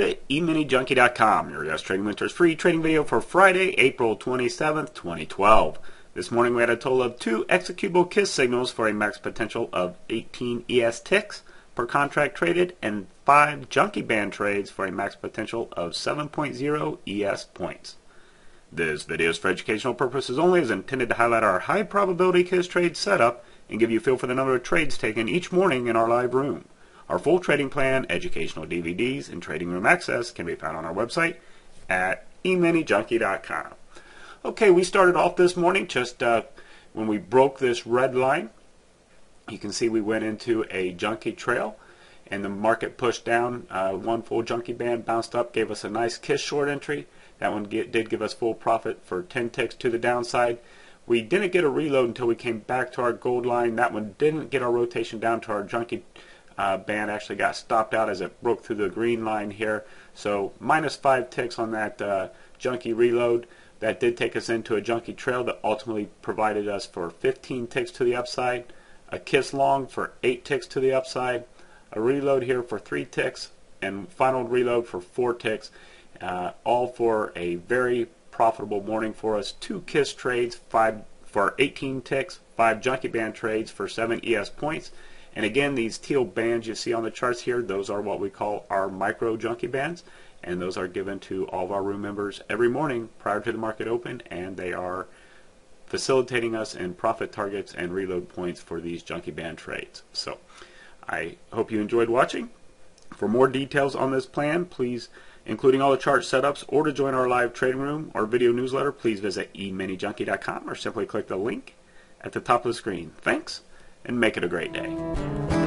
to eminijunkie.com, your ES Trading Mentor's free trading video for Friday, April 27th, 2012. This morning we had a total of two executable KISS signals for a max potential of 18 ES ticks per contract traded and five junkie band trades for a max potential of 7.0 ES points. This video is for educational purposes only is intended to highlight our high probability KISS trade setup and give you a feel for the number of trades taken each morning in our live room. Our full trading plan, educational DVDs, and trading room access can be found on our website at eminijunkie.com. Okay, we started off this morning just uh, when we broke this red line. You can see we went into a junkie trail and the market pushed down. Uh, one full junkie band bounced up, gave us a nice kiss short entry. That one get, did give us full profit for 10 ticks to the downside. We didn't get a reload until we came back to our gold line. That one didn't get our rotation down to our junkie uh, band actually got stopped out as it broke through the green line here. So minus five ticks on that uh, junkie reload. That did take us into a junkie trail that ultimately provided us for 15 ticks to the upside, a kiss long for 8 ticks to the upside, a reload here for 3 ticks, and final reload for 4 ticks, uh, all for a very profitable morning for us. Two kiss trades, five for 18 ticks, five junkie band trades for 7 ES points, and again, these teal bands you see on the charts here, those are what we call our micro junkie bands. And those are given to all of our room members every morning prior to the market open. And they are facilitating us in profit targets and reload points for these junkie band trades. So I hope you enjoyed watching. For more details on this plan, please, including all the chart setups, or to join our live trading room or video newsletter, please visit eminijunkie.com or simply click the link at the top of the screen. Thanks and make it a great day.